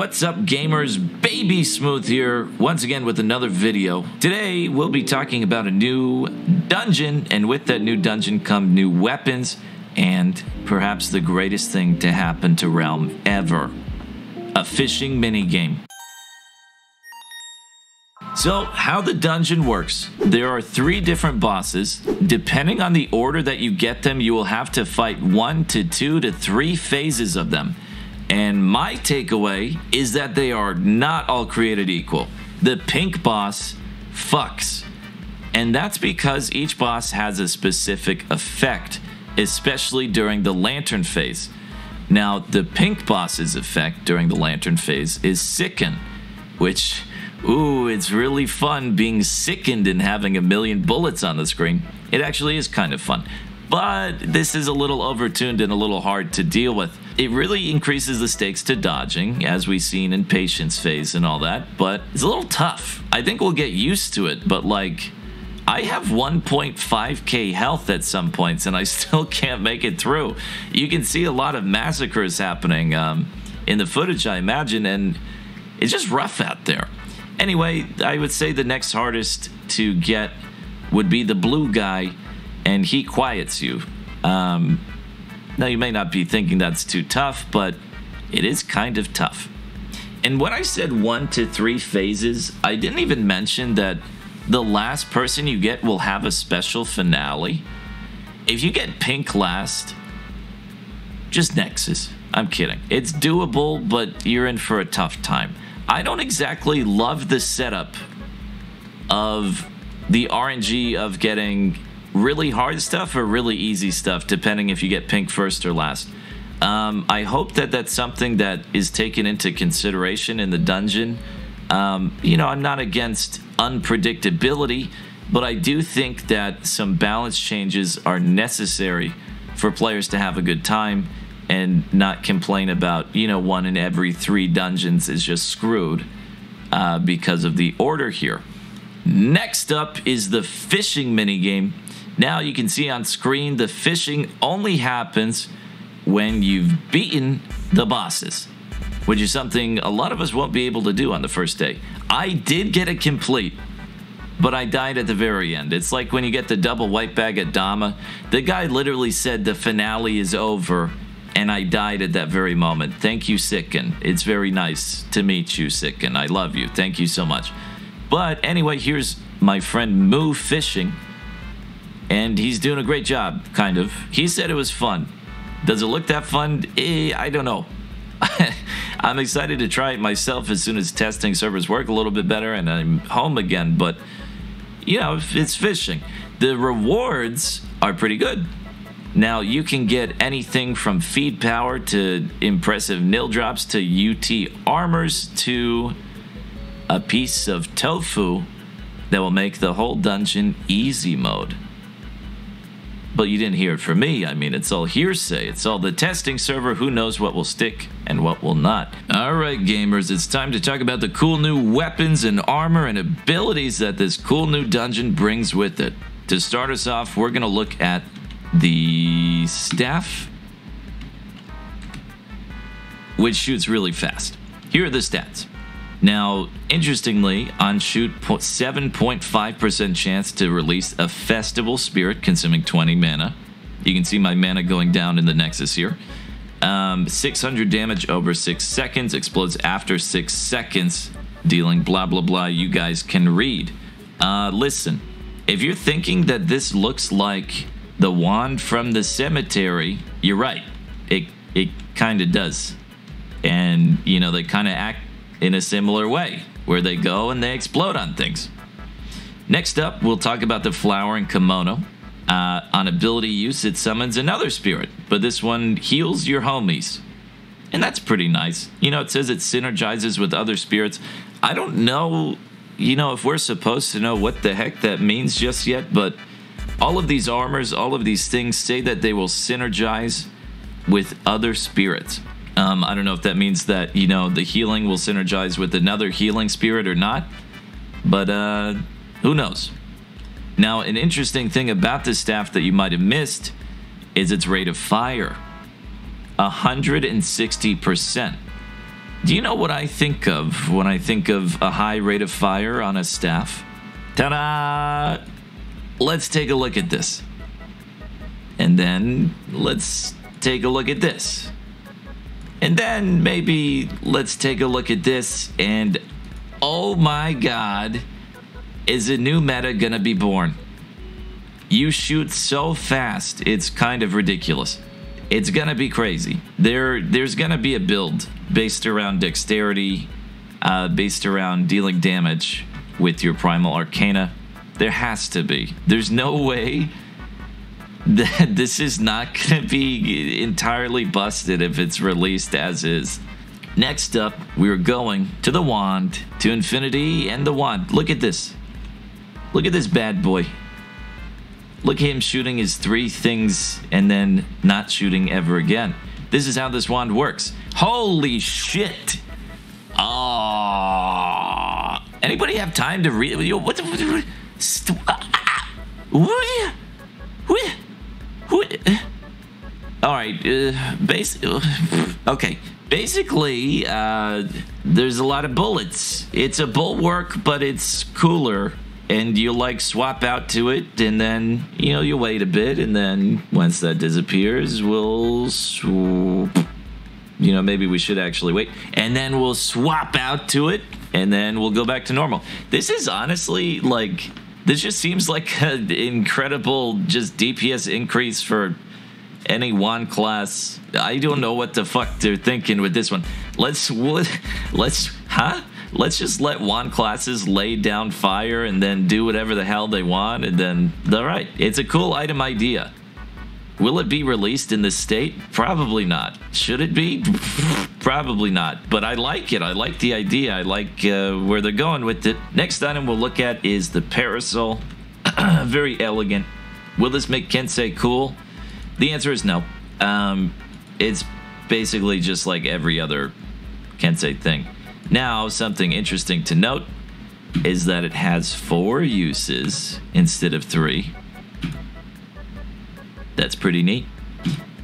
what's up, gamers? BB Smooth here, once again with another video. Today, we'll be talking about a new dungeon, and with that new dungeon come new weapons, and perhaps the greatest thing to happen to Realm ever a fishing minigame. So, how the dungeon works there are three different bosses. Depending on the order that you get them, you will have to fight one to two to three phases of them. And my takeaway is that they are not all created equal. The pink boss fucks. And that's because each boss has a specific effect, especially during the lantern phase. Now, the pink boss's effect during the lantern phase is sicken, which, ooh, it's really fun being sickened and having a million bullets on the screen. It actually is kind of fun but this is a little overtuned and a little hard to deal with. It really increases the stakes to dodging, as we've seen in Patience Phase and all that, but it's a little tough. I think we'll get used to it, but like, I have 1.5k health at some points and I still can't make it through. You can see a lot of massacres happening um, in the footage, I imagine, and it's just rough out there. Anyway, I would say the next hardest to get would be the blue guy and he quiets you. Um, now, you may not be thinking that's too tough, but it is kind of tough. And when I said one to three phases, I didn't even mention that the last person you get will have a special finale. If you get pink last, just Nexus. I'm kidding. It's doable, but you're in for a tough time. I don't exactly love the setup of the RNG of getting really hard stuff or really easy stuff, depending if you get pink first or last. Um, I hope that that's something that is taken into consideration in the dungeon. Um, you know, I'm not against unpredictability, but I do think that some balance changes are necessary for players to have a good time and not complain about, you know, one in every three dungeons is just screwed uh, because of the order here. Next up is the fishing minigame. Now you can see on screen the fishing only happens when you've beaten the bosses, which is something a lot of us won't be able to do on the first day. I did get it complete, but I died at the very end. It's like when you get the double white bag at Dama. The guy literally said the finale is over, and I died at that very moment. Thank you, Sicken. It's very nice to meet you, Sicken. I love you. Thank you so much. But anyway, here's my friend Moo Fishing and he's doing a great job, kind of. He said it was fun. Does it look that fun? Eh, I don't know. I'm excited to try it myself as soon as testing servers work a little bit better and I'm home again, but you know, it's fishing. The rewards are pretty good. Now, you can get anything from feed power to impressive nil drops to UT armors to a piece of tofu that will make the whole dungeon easy mode. But you didn't hear it from me. I mean, it's all hearsay. It's all the testing server. Who knows what will stick and what will not. All right, gamers, it's time to talk about the cool new weapons and armor and abilities that this cool new dungeon brings with it. To start us off, we're going to look at the staff, which shoots really fast. Here are the stats. Now, interestingly, on shoot 7.5% chance to release a Festival Spirit consuming 20 mana. You can see my mana going down in the Nexus here. Um, 600 damage over 6 seconds, explodes after 6 seconds, dealing blah blah blah. You guys can read. Uh, listen, if you're thinking that this looks like the wand from the cemetery, you're right. It, it kind of does. And, you know, they kind of act in a similar way, where they go and they explode on things. Next up, we'll talk about the flower flowering kimono. Uh, on ability use, it summons another spirit, but this one heals your homies. And that's pretty nice. You know, it says it synergizes with other spirits. I don't know, you know, if we're supposed to know what the heck that means just yet, but all of these armors, all of these things say that they will synergize with other spirits. Um, I don't know if that means that, you know, the healing will synergize with another healing spirit or not, but uh, who knows? Now, an interesting thing about this staff that you might have missed is its rate of fire 160%. Do you know what I think of when I think of a high rate of fire on a staff? Ta da! Let's take a look at this. And then let's take a look at this. And then maybe let's take a look at this. And oh my god, is a new meta gonna be born? You shoot so fast, it's kind of ridiculous. It's gonna be crazy. There, there's gonna be a build based around dexterity, uh, based around dealing damage with your primal arcana. There has to be. There's no way this is not gonna be entirely busted if it's released as is. Next up, we're going to the wand, to infinity and the wand. Look at this. Look at this bad boy. Look at him shooting his three things and then not shooting ever again. This is how this wand works. Holy shit! Ah! Anybody have time to read? What the? What ah, what? What? What? All right. Uh, base. Okay. Basically, uh, there's a lot of bullets. It's a bulwark, but it's cooler and you like swap out to it and then you know you wait a bit and then once that disappears we'll swoop you know maybe we should actually wait and then we'll swap out to it and then we'll go back to normal this is honestly like this just seems like an incredible just dps increase for any one class. I don't know what the fuck they're thinking with this one. Let's what let's huh? Let's just let wand classes lay down fire and then do whatever the hell they want and then all right it's a cool item idea will it be released in this state? Probably not. Should it be? Probably not. But i like it. I like the idea. I like uh, where they're going with it. Next item we'll look at is the parasol. Very elegant. Will this make kensei cool? The answer is no. Um, it's basically just like every other kensei thing. Now, something interesting to note is that it has four uses instead of three. That's pretty neat.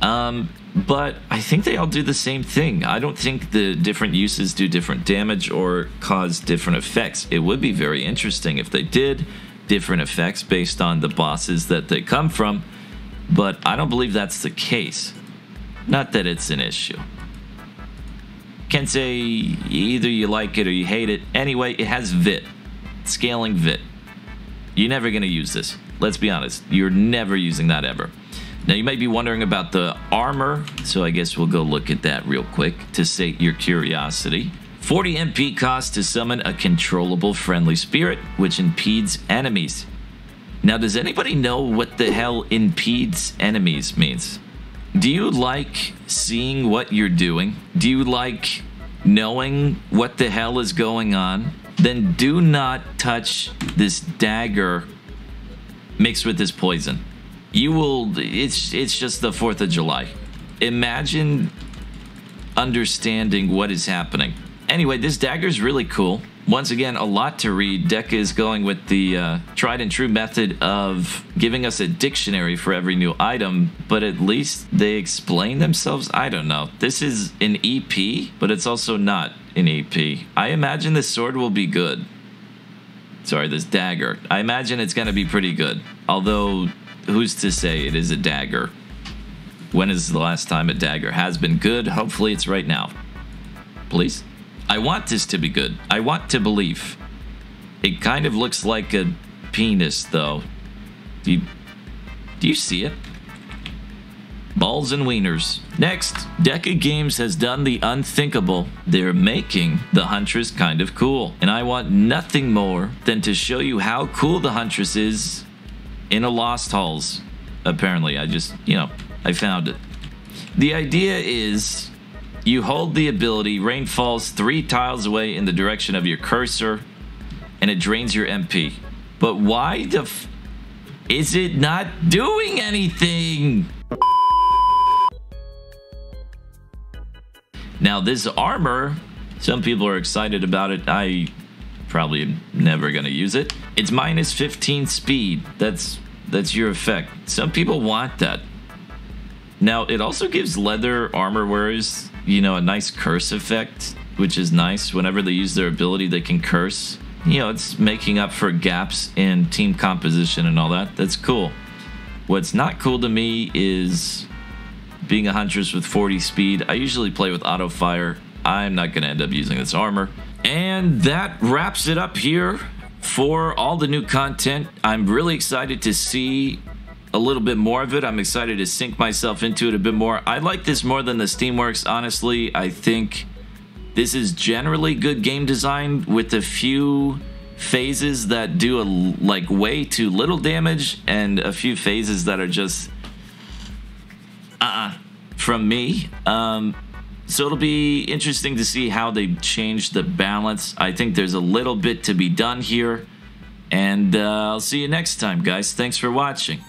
Um, but I think they all do the same thing. I don't think the different uses do different damage or cause different effects. It would be very interesting if they did different effects based on the bosses that they come from, but I don't believe that's the case. Not that it's an issue Can't say either you like it or you hate it. Anyway, it has VIT, scaling VIT. You're never going to use this. Let's be honest. You're never using that ever. Now, you might be wondering about the armor, so I guess we'll go look at that real quick to sate your curiosity. 40 MP cost to summon a controllable friendly spirit, which impedes enemies. Now, does anybody know what the hell impedes enemies means? Do you like seeing what you're doing? Do you like knowing what the hell is going on? Then do not touch this dagger mixed with this poison. You will it's it's just the 4th of July. Imagine understanding what is happening. Anyway, this dagger is really cool. Once again, a lot to read. Deck is going with the uh, tried and true method of giving us a dictionary for every new item, but at least they explain themselves. I don't know. This is an EP, but it's also not an EP. I imagine this sword will be good. Sorry, this dagger. I imagine it's going to be pretty good. Although, who's to say it is a dagger? When is the last time a dagger has been good? Hopefully, it's right now. Please? I want this to be good. I want to believe. It kind of looks like a penis, though. Do you, do you see it? Balls and wieners. Next, Deca Games has done the unthinkable. They're making the Huntress kind of cool. And I want nothing more than to show you how cool the Huntress is in a Lost Halls. Apparently, I just, you know, I found it. The idea is you hold the ability, rain falls three tiles away in the direction of your cursor, and it drains your MP. But why the f is it not doing anything? Now, this armor, some people are excited about it. I probably never gonna use it. It's minus 15 speed. That's that's your effect. Some people want that. Now, it also gives leather armor wearers you know, a nice curse effect. which is nice. Whenever they use their ability, they can curse. You know, it's making up for gaps in team composition and all that. That's cool. What's not cool to me is being a Huntress with 40 speed. I usually play with auto fire. I'm not going to end up using this armor. And that wraps it up here for all the new content. I'm really excited to see a little bit more of it. I'm excited to sink myself into it a bit more. I like this more than the Steamworks, honestly. I think this is generally good game design with a few phases that do a, like way too little damage and a few phases that are just uh-uh from me. Um, so it'll be interesting to see how they change the balance. I think there's a little bit to be done here. And uh, I'll see you next time, guys. Thanks for watching.